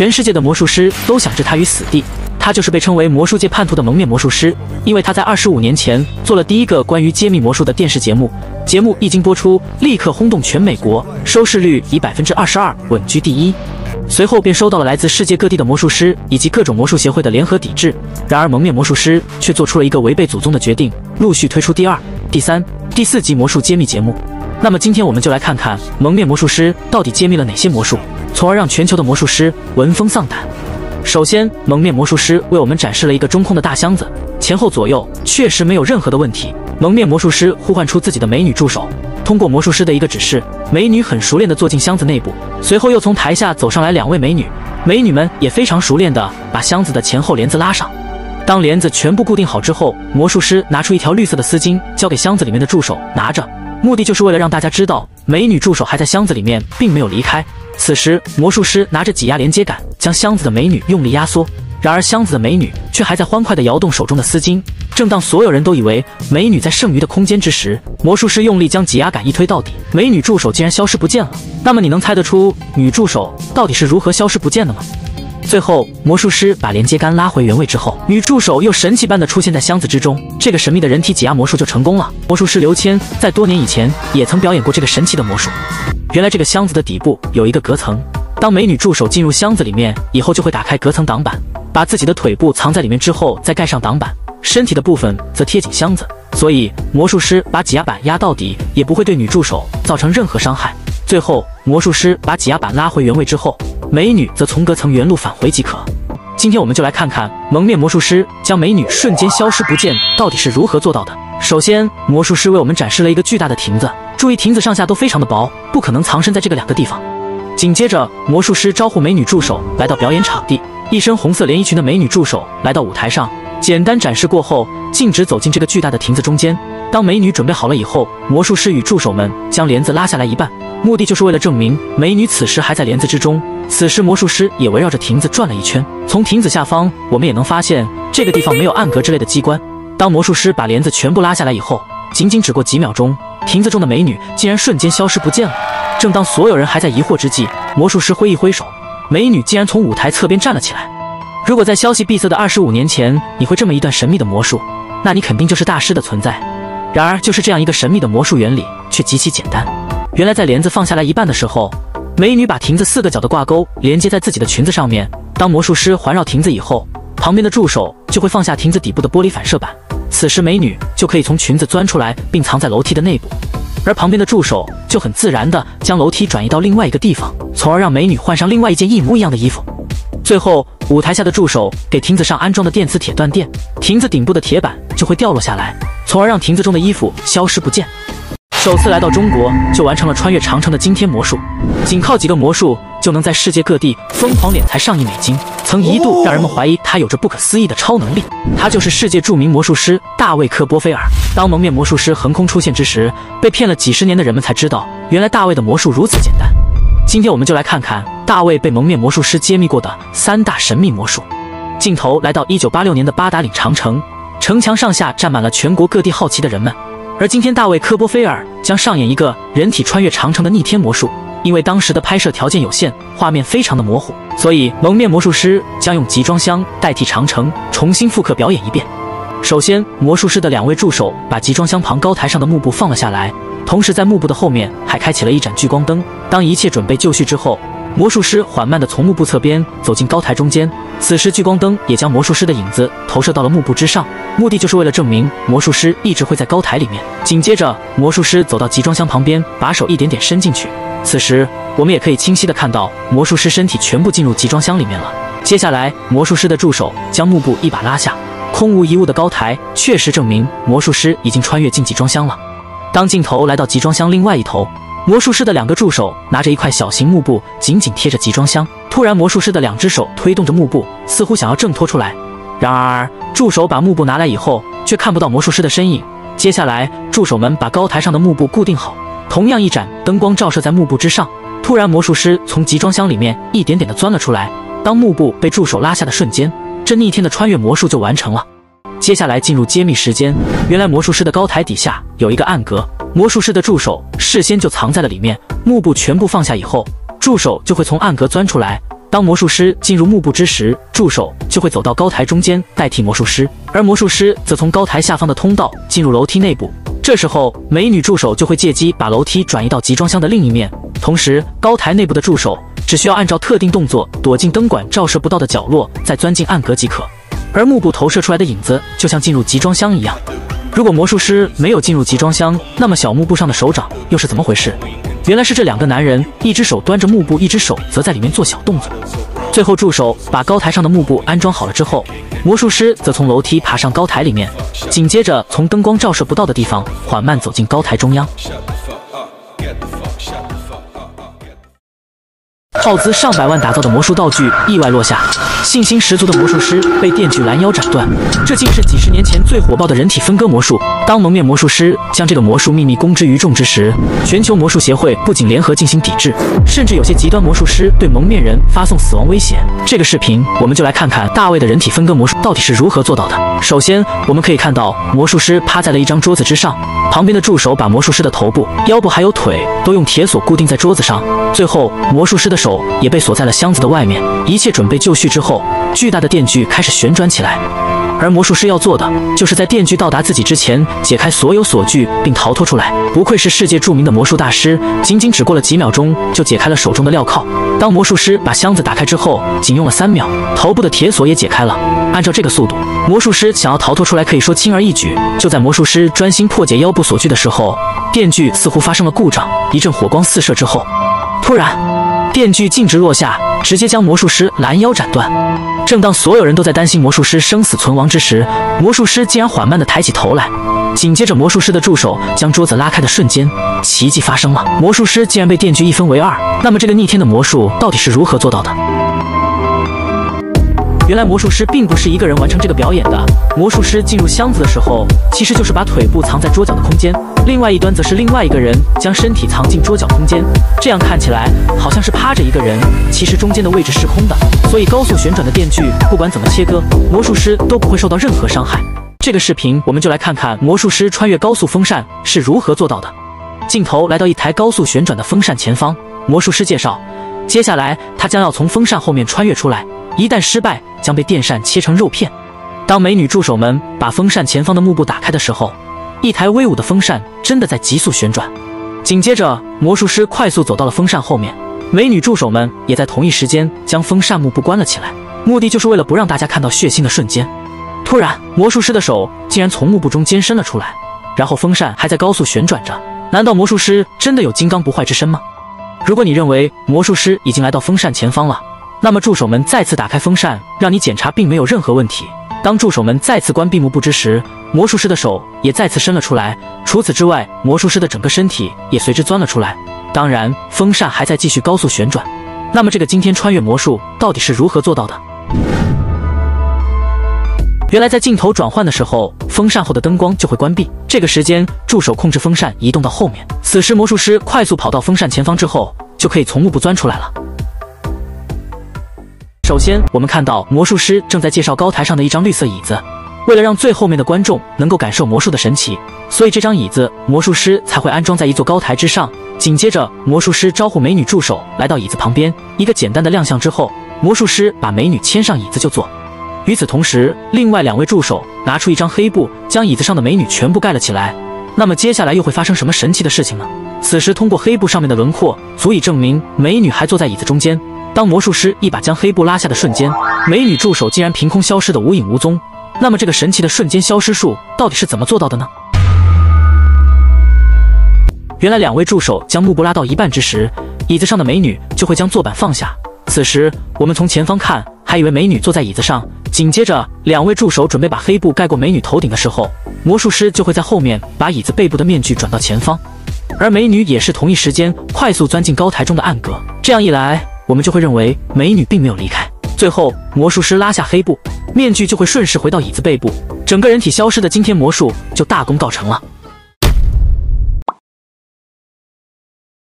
全世界的魔术师都想置他于死地。他就是被称为魔术界叛徒的蒙面魔术师，因为他在二十五年前做了第一个关于揭秘魔术的电视节目，节目一经播出，立刻轰动全美国，收视率以百分之二十二稳居第一。随后便收到了来自世界各地的魔术师以及各种魔术协会的联合抵制。然而蒙面魔术师却做出了一个违背祖宗的决定，陆续推出第二、第三、第四集魔术揭秘节目。那么今天我们就来看看蒙面魔术师到底揭秘了哪些魔术，从而让全球的魔术师闻风丧胆。首先，蒙面魔术师为我们展示了一个中空的大箱子，前后左右确实没有任何的问题。蒙面魔术师呼唤出自己的美女助手，通过魔术师的一个指示，美女很熟练地坐进箱子内部，随后又从台下走上来两位美女，美女们也非常熟练地把箱子的前后帘子拉上。当帘子全部固定好之后，魔术师拿出一条绿色的丝巾，交给箱子里面的助手拿着，目的就是为了让大家知道美女助手还在箱子里面，并没有离开。此时，魔术师拿着挤压连接杆，将箱子的美女用力压缩。然而，箱子的美女却还在欢快地摇动手中的丝巾。正当所有人都以为美女在剩余的空间之时，魔术师用力将挤压杆一推到底，美女助手竟然消失不见了。那么，你能猜得出女助手到底是如何消失不见的吗？最后，魔术师把连接杆拉回原位之后，女助手又神奇般的出现在箱子之中，这个神秘的人体挤压魔术就成功了。魔术师刘谦在多年以前也曾表演过这个神奇的魔术。原来这个箱子的底部有一个隔层，当美女助手进入箱子里面以后，就会打开隔层挡板，把自己的腿部藏在里面之后再盖上挡板，身体的部分则贴紧箱子，所以魔术师把挤压板压到底也不会对女助手造成任何伤害。最后，魔术师把挤压板拉回原位之后，美女则从隔层原路返回即可。今天我们就来看看蒙面魔术师将美女瞬间消失不见到底是如何做到的。首先，魔术师为我们展示了一个巨大的亭子。注意，亭子上下都非常的薄，不可能藏身在这个两个地方。紧接着，魔术师招呼美女助手来到表演场地，一身红色连衣裙的美女助手来到舞台上，简单展示过后，径直走进这个巨大的亭子中间。当美女准备好了以后，魔术师与助手们将帘子拉下来一半，目的就是为了证明美女此时还在帘子之中。此时，魔术师也围绕着亭子转了一圈。从亭子下方，我们也能发现这个地方没有暗格之类的机关。当魔术师把帘子全部拉下来以后，仅仅只过几秒钟。亭子中的美女竟然瞬间消失不见了。正当所有人还在疑惑之际，魔术师挥一挥手，美女竟然从舞台侧边站了起来。如果在消息闭塞的二十五年前，你会这么一段神秘的魔术，那你肯定就是大师的存在。然而，就是这样一个神秘的魔术原理，却极其简单。原来，在帘子放下来一半的时候，美女把亭子四个角的挂钩连接在自己的裙子上面。当魔术师环绕亭子以后，旁边的助手就会放下亭子底部的玻璃反射板。此时，美女就可以从裙子钻出来，并藏在楼梯的内部，而旁边的助手就很自然地将楼梯转移到另外一个地方，从而让美女换上另外一件一模一样的衣服。最后，舞台下的助手给亭子上安装的电磁铁断电，亭子顶部的铁板就会掉落下来，从而让亭子中的衣服消失不见。首次来到中国，就完成了穿越长城的惊天魔术，仅靠几个魔术就能在世界各地疯狂敛财上亿美金，曾一度让人们怀疑他有着不可思议的超能力。他就是世界著名魔术师大卫·科波菲尔。当蒙面魔术师横空出现之时，被骗了几十年的人们才知道，原来大卫的魔术如此简单。今天我们就来看看大卫被蒙面魔术师揭秘过的三大神秘魔术。镜头来到一九八六年的八达岭长城，城墙上下站满了全国各地好奇的人们。而今天，大卫·科波菲尔将上演一个人体穿越长城的逆天魔术。因为当时的拍摄条件有限，画面非常的模糊，所以蒙面魔术师将用集装箱代替长城，重新复刻表演一遍。首先，魔术师的两位助手把集装箱旁高台上的幕布放了下来，同时在幕布的后面还开启了一盏聚光灯。当一切准备就绪之后，魔术师缓慢地从幕布侧边走进高台中间，此时聚光灯也将魔术师的影子投射到了幕布之上，目的就是为了证明魔术师一直会在高台里面。紧接着，魔术师走到集装箱旁边，把手一点点伸进去，此时我们也可以清晰地看到魔术师身体全部进入集装箱里面了。接下来，魔术师的助手将幕布一把拉下，空无一物的高台确实证明魔术师已经穿越进集装箱了。当镜头来到集装箱另外一头。魔术师的两个助手拿着一块小型幕布，紧紧贴着集装箱。突然，魔术师的两只手推动着幕布，似乎想要挣脱出来。然而，助手把幕布拿来以后，却看不到魔术师的身影。接下来，助手们把高台上的幕布固定好，同样一盏灯光照射在幕布之上。突然，魔术师从集装箱里面一点点的钻了出来。当幕布被助手拉下的瞬间，这逆天的穿越魔术就完成了。接下来进入揭秘时间。原来，魔术师的高台底下有一个暗格。魔术师的助手事先就藏在了里面，幕布全部放下以后，助手就会从暗格钻出来。当魔术师进入幕布之时，助手就会走到高台中间代替魔术师，而魔术师则从高台下方的通道进入楼梯内部。这时候，美女助手就会借机把楼梯转移到集装箱的另一面，同时高台内部的助手只需要按照特定动作躲进灯管照射不到的角落，再钻进暗格即可。而幕布投射出来的影子就像进入集装箱一样。如果魔术师没有进入集装箱，那么小幕布上的手掌又是怎么回事？原来是这两个男人，一只手端着幕布，一只手则在里面做小动作。最后，助手把高台上的幕布安装好了之后，魔术师则从楼梯爬上高台里面，紧接着从灯光照射不到的地方缓慢走进高台中央。耗资上百万打造的魔术道具意外落下，信心十足的魔术师被电锯拦腰斩断。这竟是几十年前最火爆的人体分割魔术。当蒙面魔术师将这个魔术秘密公之于众之时，全球魔术协会不仅联合进行抵制，甚至有些极端魔术师对蒙面人发送死亡威胁。这个视频我们就来看看大卫的人体分割魔术到底是如何做到的。首先，我们可以看到魔术师趴在了一张桌子之上，旁边的助手把魔术师的头部、腰部还有腿都用铁锁固定在桌子上。最后，魔术师的手。也被锁在了箱子的外面。一切准备就绪之后，巨大的电锯开始旋转起来。而魔术师要做的，就是在电锯到达自己之前解开所有锁具，并逃脱出来。不愧是世界著名的魔术大师，仅仅只过了几秒钟就解开了手中的镣铐。当魔术师把箱子打开之后，仅用了三秒，头部的铁锁也解开了。按照这个速度，魔术师想要逃脱出来可以说轻而易举。就在魔术师专心破解腰部锁具的时候，电锯似乎发生了故障，一阵火光四射之后，突然。电锯径直落下，直接将魔术师拦腰斩断。正当所有人都在担心魔术师生死存亡之时，魔术师竟然缓慢地抬起头来。紧接着，魔术师的助手将桌子拉开的瞬间，奇迹发生了，魔术师竟然被电锯一分为二。那么，这个逆天的魔术到底是如何做到的？原来魔术师并不是一个人完成这个表演的。魔术师进入箱子的时候，其实就是把腿部藏在桌角的空间，另外一端则是另外一个人将身体藏进桌角空间。这样看起来好像是趴着一个人，其实中间的位置是空的。所以高速旋转的电锯不管怎么切割，魔术师都不会受到任何伤害。这个视频我们就来看看魔术师穿越高速风扇是如何做到的。镜头来到一台高速旋转的风扇前方，魔术师介绍，接下来他将要从风扇后面穿越出来。一旦失败，将被电扇切成肉片。当美女助手们把风扇前方的幕布打开的时候，一台威武的风扇真的在急速旋转。紧接着，魔术师快速走到了风扇后面，美女助手们也在同一时间将风扇幕布关了起来，目的就是为了不让大家看到血腥的瞬间。突然，魔术师的手竟然从幕布中间伸了出来，然后风扇还在高速旋转着。难道魔术师真的有金刚不坏之身吗？如果你认为魔术师已经来到风扇前方了，那么助手们再次打开风扇，让你检查，并没有任何问题。当助手们再次关闭幕布之时，魔术师的手也再次伸了出来。除此之外，魔术师的整个身体也随之钻了出来。当然，风扇还在继续高速旋转。那么，这个惊天穿越魔术到底是如何做到的？原来，在镜头转换的时候，风扇后的灯光就会关闭。这个时间，助手控制风扇移动到后面。此时，魔术师快速跑到风扇前方之后，就可以从幕布钻出来了。首先，我们看到魔术师正在介绍高台上的一张绿色椅子。为了让最后面的观众能够感受魔术的神奇，所以这张椅子魔术师才会安装在一座高台之上。紧接着，魔术师招呼美女助手来到椅子旁边，一个简单的亮相之后，魔术师把美女牵上椅子就坐。与此同时，另外两位助手拿出一张黑布，将椅子上的美女全部盖了起来。那么接下来又会发生什么神奇的事情呢？此时，通过黑布上面的轮廓，足以证明美女还坐在椅子中间。当魔术师一把将黑布拉下的瞬间，美女助手竟然凭空消失的无影无踪。那么，这个神奇的瞬间消失术到底是怎么做到的呢？原来，两位助手将幕布拉到一半之时，椅子上的美女就会将坐板放下。此时，我们从前方看，还以为美女坐在椅子上。紧接着，两位助手准备把黑布盖过美女头顶的时候，魔术师就会在后面把椅子背部的面具转到前方，而美女也是同一时间快速钻进高台中的暗格。这样一来，我们就会认为美女并没有离开。最后，魔术师拉下黑布，面具就会顺势回到椅子背部，整个人体消失的惊天魔术就大功告成了。